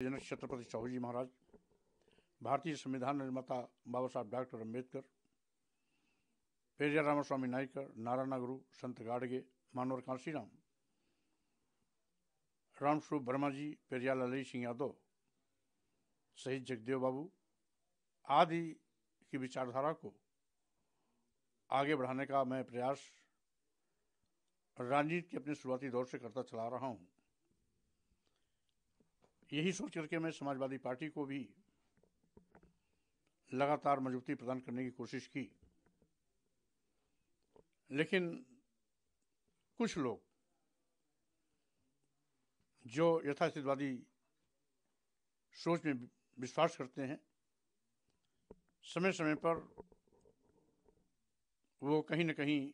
जनक छत्रपति साहू जी महाराज, भारतीय संविधान निर्माता बाबा साहब डॉक्टर अंबेडकर पेरिया रामास्वामी नायकर, नारायणा गुरु, संत गाड़गे, मानवर कांसीराम रामस्वरूप वर्मा जी पेरिया ललई सिंह यादव, शहीद जगदेव बाबू आदि की विचारधारा को आगे बढ़ाने का मैं प्रयास राजनीति के अपने शुरुआती दौर से करता चला रहा हूँ। यही सोच करके मैं समाजवादी पार्टी को भी लगातार मजबूती प्रदान करने की कोशिश की। लेकिन कुछ लोग जो यथास्थितवादी सोच में विश्वास करते हैं, समय समय पर वो कहीं न कहीं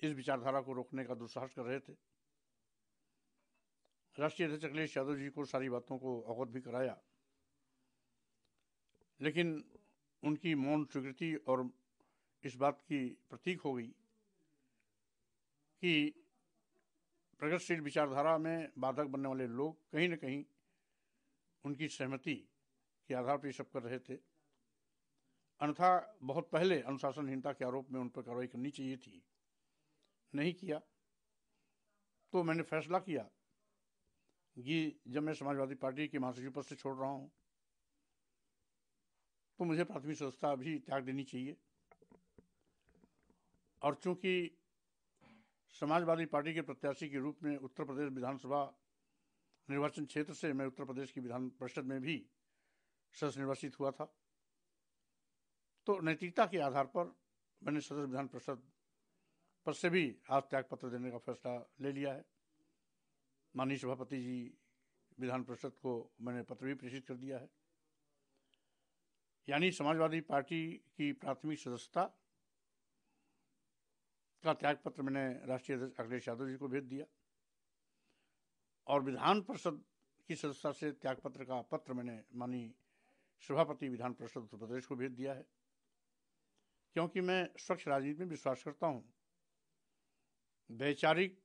इस विचारधारा को रोकने का दुस्साहस कर रहे थे। राष्ट्रीय अध्यक्ष अखिलेश यादव जी को सारी बातों को अवगत भी कराया। लेकिन उनकी मौन स्वीकृति और इस बात की प्रतीक हो गई कि प्रगतिशील विचारधारा में बाधक बनने वाले लोग कहीं न कहीं उनकी सहमति के आधार पर ये सब कर रहे थे। अन्यथा बहुत पहले अनुशासनहीनता के आरोप में उन पर कार्रवाई करनी चाहिए थी। नहीं किया तो मैंने फैसला किया कि जब मैं समाजवादी पार्टी के महासचिव पद से छोड़ रहा हूँ तो मुझे प्राथमिक सदस्यता भी त्याग देनी चाहिए। और चूँकि समाजवादी पार्टी के प्रत्याशी के रूप में उत्तर प्रदेश विधानसभा निर्वाचन क्षेत्र से मैं उत्तर प्रदेश की विधान परिषद में भी सदस्य निर्वाचित हुआ था तो नैतिकता के आधार पर मैंने सदस्य विधान परिषद पद से भी आज त्याग पत्र देने का फैसला ले लिया है। माननीय सभापति जी विधान परिषद को मैंने पत्र भी प्रेषित कर दिया है। यानी समाजवादी पार्टी की प्राथमिक सदस्यता का त्याग पत्र मैंने राष्ट्रीय अध्यक्ष अखिलेश यादव जी को भेज दिया और विधान परिषद की सदस्यता से त्याग पत्र का पत्र मैंने माननीय सभापति विधान परिषद उत्तर प्रदेश को भेज दिया है। क्योंकि मैं स्वच्छ राजनीति में विश्वास करता हूँ। वैचारिक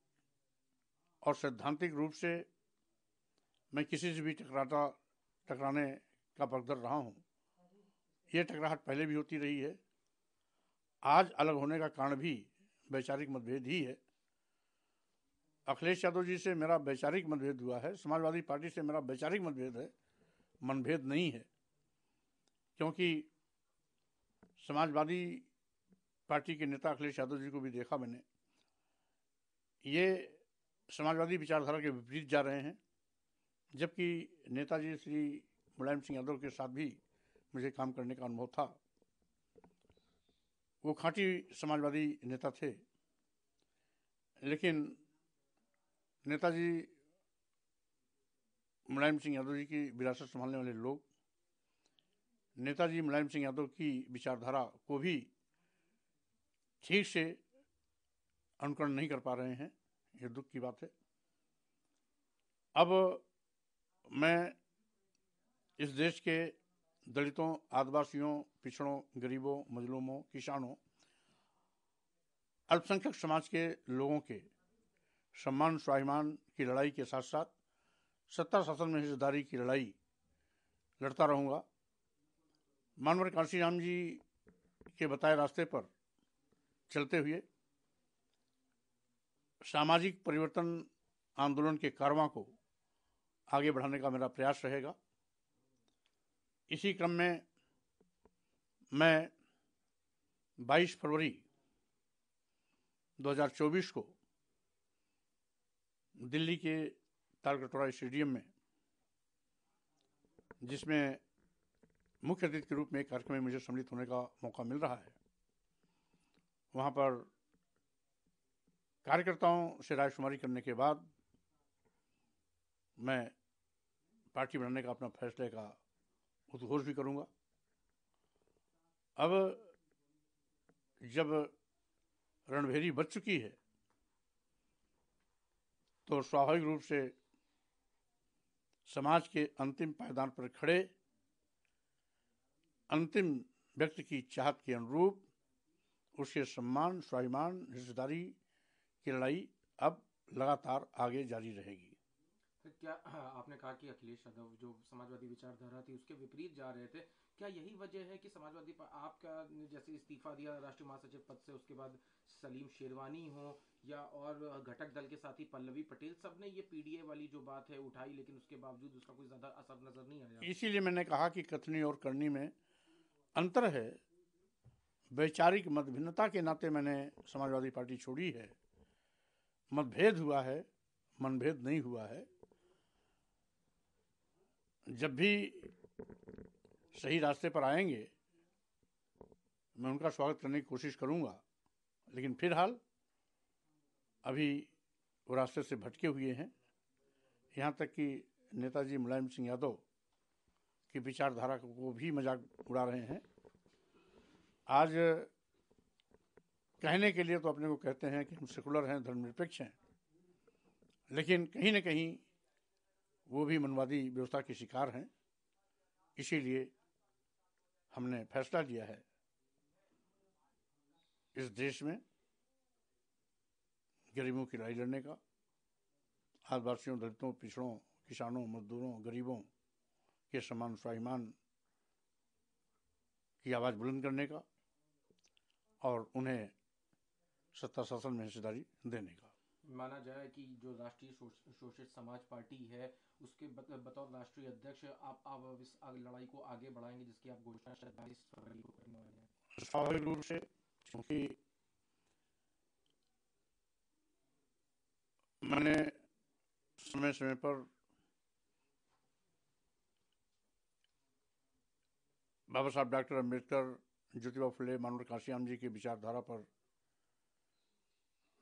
और सैद्धांतिक रूप से मैं किसी से भी टकराता, टकराने का पगदर रहा हूँ। यह टकराहट पहले भी होती रही है। आज अलग होने का कारण भी वैचारिक मतभेद ही है। अखिलेश यादव जी से मेरा वैचारिक मतभेद हुआ है। समाजवादी पार्टी से मेरा वैचारिक मतभेद है। मनभेद नहीं है। क्योंकि समाजवादी पार्टी के नेता अखिलेश यादव जी को भी देखा मैंने। ये समाजवादी विचारधारा के विपरीत जा रहे हैं, जबकि नेताजी श्री मुलायम सिंह यादव के साथ भी मुझे काम करने का अनुभव था। वो खांटी समाजवादी नेता थे, लेकिन नेताजी मुलायम सिंह यादव जी की विरासत संभालने वाले लोग, नेताजी मुलायम सिंह यादव की विचारधारा को भी ठीक से अनुकरण नहीं कर पा रहे हैं। ये दुख की बात है। अब मैं इस देश के दलितों, आदिवासियों, पिछड़ों, गरीबों, मजलूमों, किसानों, अल्पसंख्यक समाज के लोगों के सम्मान, स्वाभिमान की लड़ाई के साथ साथ सत्ता शासन में हिस्सेदारी की लड़ाई लड़ता रहूँगा। मानवर कांशीराम जी के बताए रास्ते पर चलते हुए सामाजिक परिवर्तन आंदोलन के कारवां को आगे बढ़ाने का मेरा प्रयास रहेगा। इसी क्रम में मैं 22 फरवरी 2024 को दिल्ली के तालकटोरा स्टेडियम में, जिसमें मुख्य अतिथि के रूप में एक कार्यक्रम में मुझे सम्मिलित होने का मौका मिल रहा है, वहाँ पर कार्यकर्ताओं से रायशुमारी करने के बाद मैं पार्टी बनाने का अपना फैसले का उद्घोष भी करूँगा। अब जब रणभेरी बच चुकी है तो स्वाभाविक रूप से समाज के अंतिम पायदान पर खड़े, अंतिम व्यक्ति की चाहत के अनुरूप, उसके सम्मान, स्वाभिमान हिस्सेदारी की लड़ाई अब लगातार आगे जारी रहेगी। क्या आपने कहा कि अखिलेश यादव जो समाजवादी विचारधारा थी उसके विपरीत जा रहे थे। क्या यही वजह है कि समाजवादी आपका जैसे इस्तीफा दिया राष्ट्रीय महासचिव पद से उसके बाद सलीम शेरवानी हो या और घटक दल के साथी पल्लवी पटेल सबने ये पीडीए वाली जो बात है उठाई लेकिन उसके बावजूद उसका कोई ज़्यादा असर नज़र नहीं आया? इसीलिए मैंने कहा कि कथनी और करनी में अंतर है। वैचारिक मतभिन्नता के नाते मैंने समाजवादी पार्टी छोड़ी है। मतभेद हुआ है, मनभेद नहीं हुआ है, जब भी सही रास्ते पर आएँगे, मैं उनका स्वागत करने की कोशिश करूँगा, लेकिन फ़िलहाल अभी वो रास्ते से भटके हुए हैं। यहाँ तक कि नेताजी मुलायम सिंह यादव की विचारधारा को भी मज़ाक उड़ा रहे हैं। आज कहने के लिए तो अपने को कहते हैं कि हम सेकुलर हैं, धर्मनिरपेक्ष हैं। लेकिन कहीं न कहीं वो भी मनवादी व्यवस्था के शिकार हैं। इसीलिए हमने फैसला लिया है इस देश में गरीबों की लड़ाई लड़ने का, आदिवासियों, दलितों, पिछड़ों, किसानों, मजदूरों, गरीबों के समान स्वाभिमान की आवाज़ बुलंद करने का और उन्हें सत्ता शासन में हिस्सेदारी देने का। माना जाए कि जो राष्ट्रीय शोषित समाज पार्टी है उसके बतौर राष्ट्रीय अध्यक्ष आप आप इस लड़ाई को आगे बढ़ाएँगे जिसकी आप घोषणा हैं स्वाभाविक रूप से क्योंकि मैंने समय समय पर बाबा साहब डॉक्टर अंबेडकर ज्योतिबा फुले मानव काशियाम जी की विचारधारा पर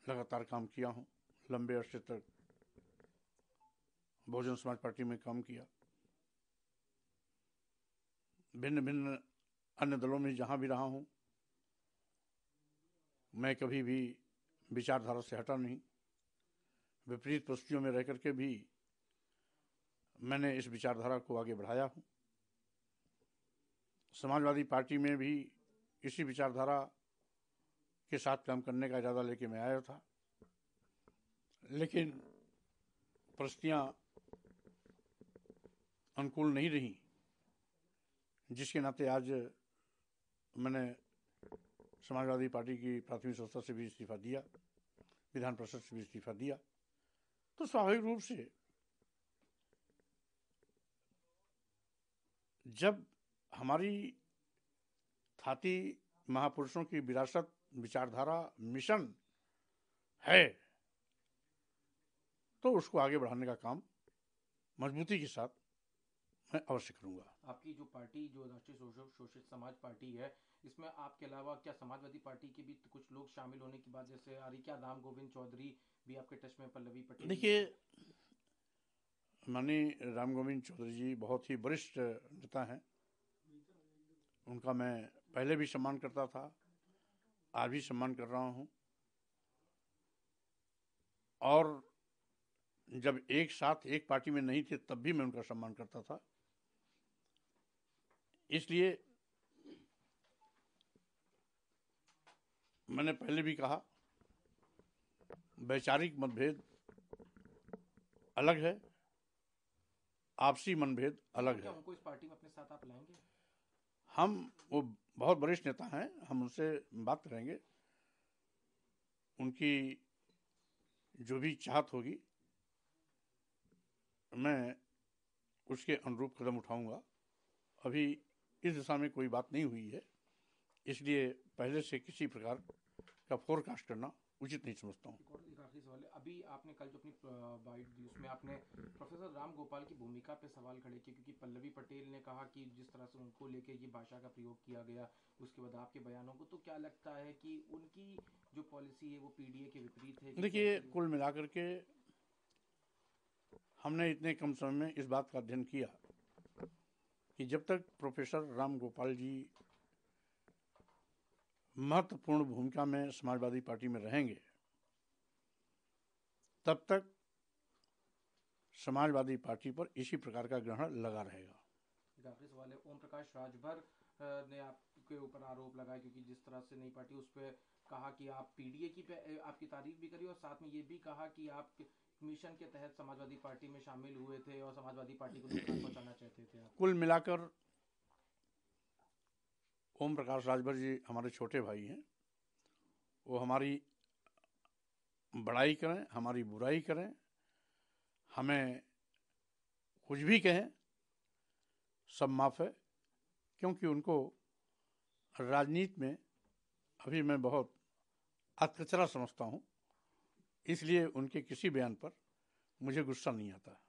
लगातार काम किया हूँ, लंबे अरसे तक बहुजन समाज पार्टी में काम किया। भिन्न भिन्न अन्य दलों में जहाँ भी रहा हूँ, मैं कभी भी विचारधारा से हटा नहीं। विपरीत परिस्थितियों में रह करके भी मैंने इस विचारधारा को आगे बढ़ाया हूँ। समाजवादी पार्टी में भी इसी विचारधारा के साथ काम करने का इरादा लेके मैं आया था। लेकिन परिस्थितियाँ अनुकूल नहीं रही, जिसके नाते आज मैंने समाजवादी पार्टी की प्राथमिक संस्था से भी इस्तीफा दिया, विधान परिषद से भी इस्तीफा दिया। तो स्वाभाविक रूप से जब हमारी थाती महापुरुषों की विरासत विचारधारा मिशन है तो उसको आगे बढ़ाने का काम मजबूती के साथ मैं अवश्य करूँगा। आपकी जो पार्टी जो राष्ट्रीय शोषित समाज पार्टी है इसमें आपके अलावा क्या समाजवादी पार्टी के भी कुछ लोग शामिल होने की बात जैसे आ रही क्या राम गोविंद चौधरी भी आपके टच में पल्लवी पटेल? देखिए मानी राम गोविंद चौधरी जी बहुत ही वरिष्ठ नेता हैं। उनका मैं पहले भी सम्मान करता था। आज भी सम्मान कर रहा हूँ। और जब एक साथ एक पार्टी में नहीं थे तब भी मैं उनका सम्मान करता था। इसलिए मैंने पहले भी कहा वैचारिक मतभेद अलग है आपसी मनभेद अलग है। उनको इस पार्टी में अपने साथ आप लाएँगे? हम वो बहुत वरिष्ठ नेता हैं, हम उनसे बात करेंगे। उनकी जो भी चाहत होगी, मैं उसके अनुरूप कदम उठाऊँगा। अभी इस दिशा में कोई बात नहीं हुई है, इसलिए पहले से किसी प्रकार का फोरकास्ट करना उचित नहीं समझता हूँ। आखिरी सवाल है। अभी आपने कल जो अपनी बाइट दी उसमें आपने प्रोफेसर राम गोपाल की भूमिका पे सवाल खड़े किए क्योंकि पल्लवी पटेल ने कहा कि जिस तरह से उनको लेके ये भाषा का प्रयोग किया गया उसके बाद आपके बयानों को तो क्या लगता है कि उनकी जो पॉलिसी है वो पीडीए के विपरीत है देखिए कुल मिलाकर के हमने इतने कम समय में इस बात का अध्ययन किया कि जब तक प्रोफेसर राम गोपाल जी महत्वपूर्ण भूमिका में समाजवादी पार्टी में रहेंगे तब तक समाजवादी पार्टी पर इसी प्रकार का ग्रहण लगा रहेगा। आखिरी सवाल है ओम प्रकाश राजभर ने आपके ऊपर आरोप लगाया क्योंकि जिस तरह से नई पार्टी उस पर कहा कि आप पीडीए की आपकी तारीफ़ भी करी और साथ में ये भी कहा कि आप मिशन के तहत समाजवादी पार्टी में शामिल हुए थे और समाजवादी पार्टी को नुकसान पहुंचाना चाहते थे कुल मिलाकर ओम प्रकाश राजभर जी हमारे छोटे भाई हैं। वो हमारी बड़ाई करें, हमारी बुराई करें, हमें कुछ भी कहें, सब माफ़ है, क्योंकि उनको राजनीति में अभी मैं बहुत अतकचरा समझता हूँ, इसलिए उनके किसी बयान पर मुझे गुस्सा नहीं आता।